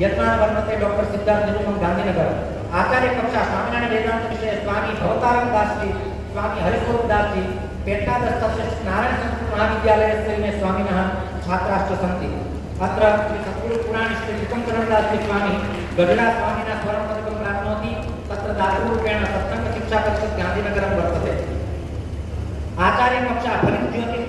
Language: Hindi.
यत्नान वर्णते डॉक्टर सिद्धार्थ निरुपम गांधीनगर। आचार्य कक्षा स्वामीनारायण वेदांत विषय स्वामी भवतारम दास जी स्वामी हरिस्वरूप दास जी पेट्टादस्तस्य नारायण संस्कृत महाविद्यालय में स्वामिनः छात्राश्च सन्ति। अत्र श्री सद्गुरु पुराण श्री त्रिकंकरणदास जी स्वामी गरुडा स्वामिनः स्वरं पदकं प्राप्नोति, तत्र दातुरूपेण सत्संग शिक्षा परिषत् गांधीनगरं वर्तते। आचार्य कक्षा फलित ज्योतिष